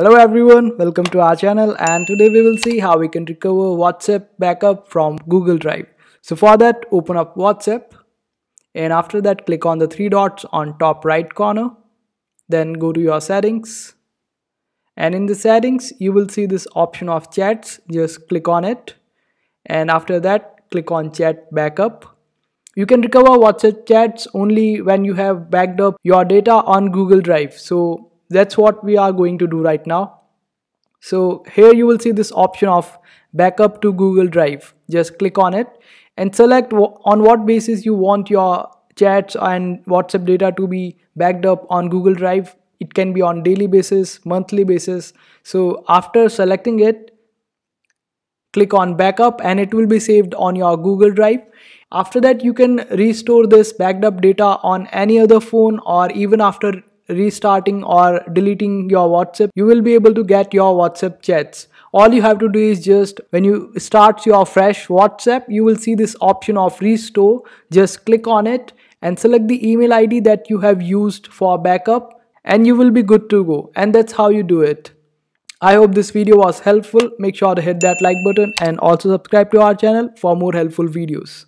Hello everyone, welcome to our channel and today we will see how we can recover WhatsApp backup from Google Drive. So for that open up WhatsApp and after that click on the three dots on top right corner then go to your settings and in the settings you will see this option of chats just click on it and after that click on chat backup you can recover WhatsApp chats only when you have backed up your data on Google Drive. So that's what we are going to do right now. So here you will see this option of backup to Google Drive. Just click on it and select on what basis you want your chats and WhatsApp data to be backed up on Google Drive. It can be on daily basis, monthly basis. So after selecting it, click on backup and it will be saved on your Google Drive after that, you can restore this backed up data on any other phone or even after restarting or deleting your WhatsApp, you will be able to get your WhatsApp chats. All you have to do is just when you start your fresh WhatsApp, you will see this option of restore. Just click on it and select the email ID that you have used for backup and you will be good to go. And that's how you do it. I hope this video was helpful. Make sure to hit that like button and also subscribe to our channel for more helpful videos.